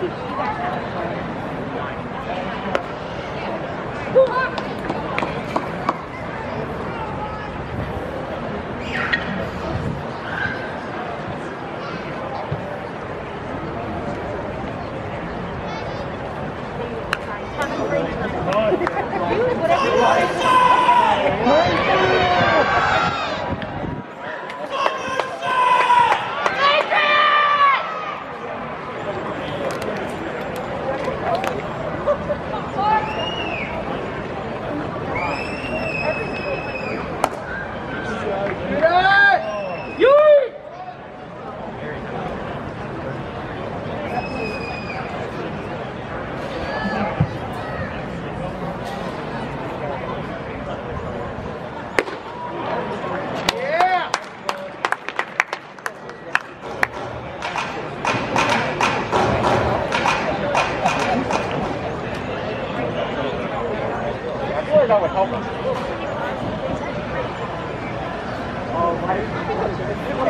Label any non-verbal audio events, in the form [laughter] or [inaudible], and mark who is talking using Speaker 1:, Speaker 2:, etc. Speaker 1: Whatever [laughs] you want. Thank [laughs] you.
Speaker 2: 我
Speaker 3: 不要。